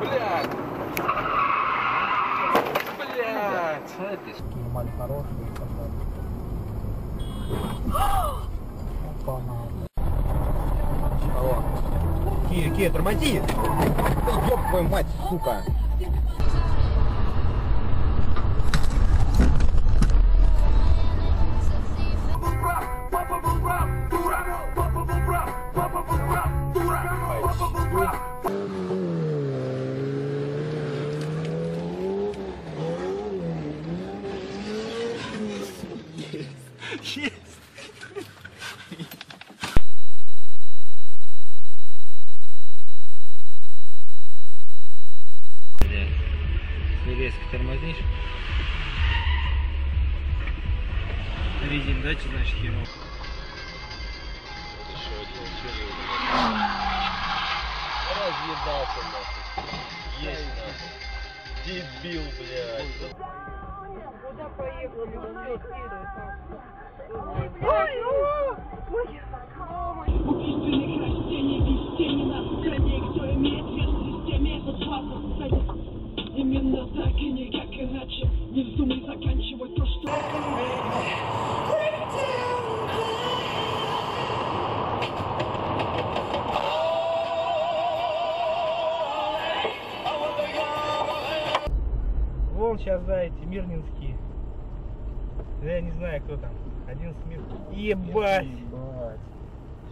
Блядь! Блядь! Снимали хорошие и так Опа, Алло. Кия, Кия, тормози! Да ёб твою мать, сука! Резко тормознишь. Резин дачи, значит, херов. Разъебался нахуй. Есть нахуй. Дебил, блядь. Куда поехали? Убийственных Вон сейчас, да, эти мирнинские. Да я не знаю, кто там. Один смир. Ебать!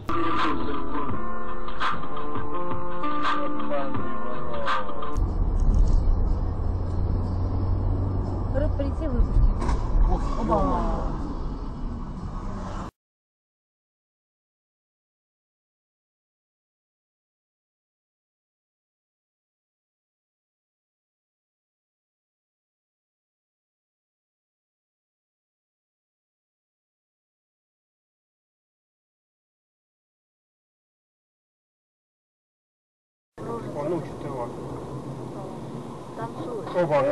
Рыб Ну, что его. Танцует. Оба.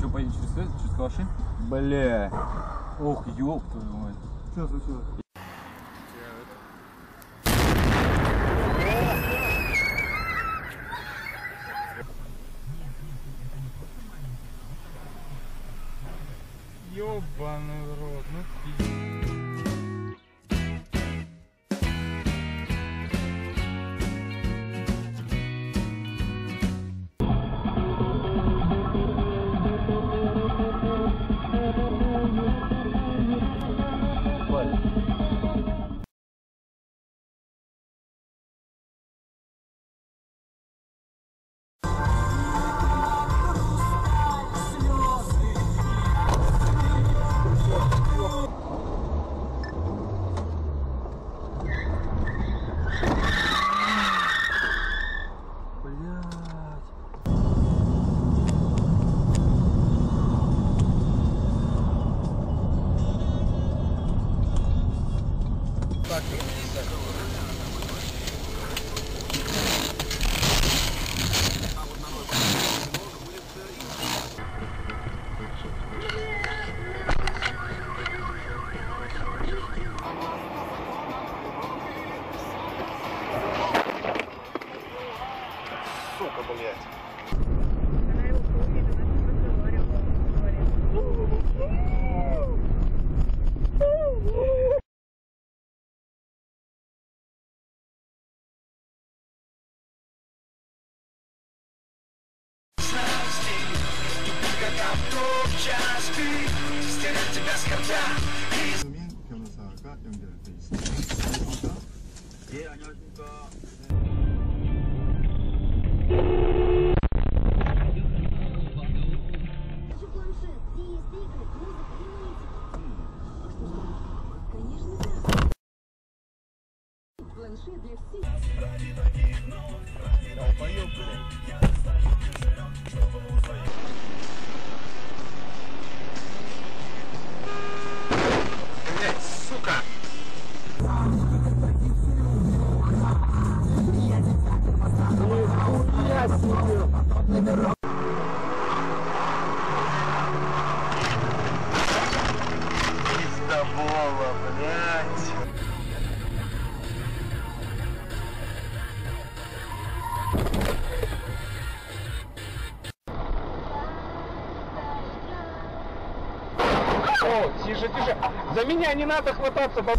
Че, поедем через, через калаши? Бля. Ох, ёб твою мать. Что случилось? Ёбаный рот, ну пиздец. 면 변호사가 연결돼 있습니다. 예, 안녕하십니까. Же планшет, где есть Пиздобола, блядь. О, тише, тише. За меня не надо хвататься, баб...